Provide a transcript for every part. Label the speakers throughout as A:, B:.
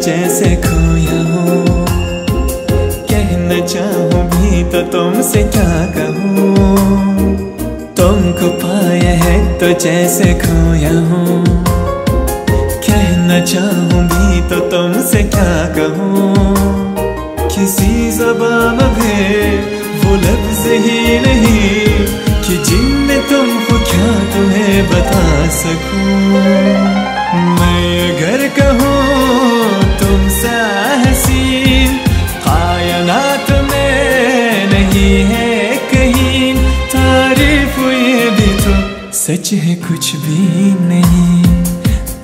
A: जैसे खोया हो। कहना चाहूँ भी तो तुमसे क्या कहूँ? तुमको पाया है तो जैसे खोया हो। कहना चाहूँ भी तो तुमसे क्या कहूँ? किसी जबान में वो लफ्ज ही नहीं कि जिनमें तुमको क्या तुम्हें बता सकूँ। सच है कुछ भी नहीं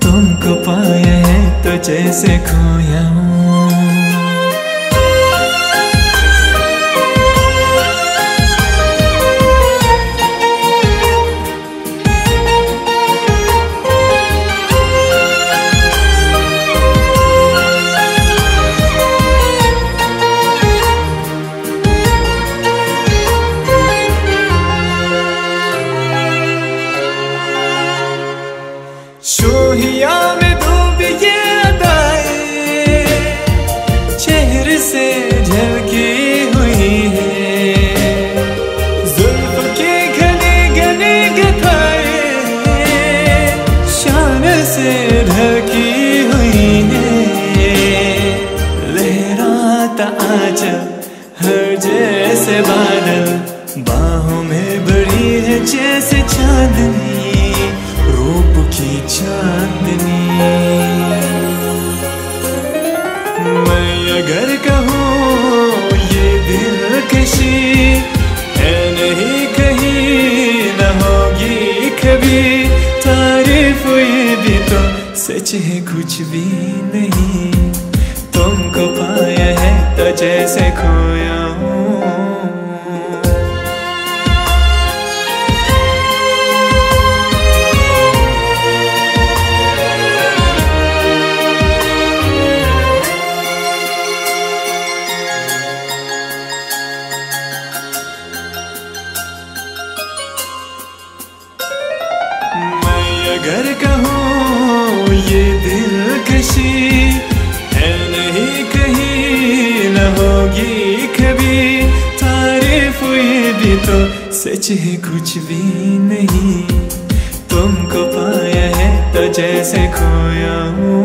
A: तुमको पाया है तो जैसे खोया हूँ। शोहिया में डूब ये अदाएँ चेहरे से झलकी हुई है। जुल्फ के घने घने गथाए शान से ढकी हुई है। लहराता आजा हर जैसे बादल बाहों में बड़ी अगर कहूँ, ये दिल किसी है नहीं कहीं, न होगी कभी। तारीफ़ ये भी तो सच है, कुछ भी नहीं। तुमको पाया है तो जैसे खोया। अगर कहूँ ये दिल कशी है नहीं कहीं, न होगी कभी। तारीफ़ ये भी तो सच है, कुछ भी नहीं। तुमको पाया है तो जैसे खोया हूँ।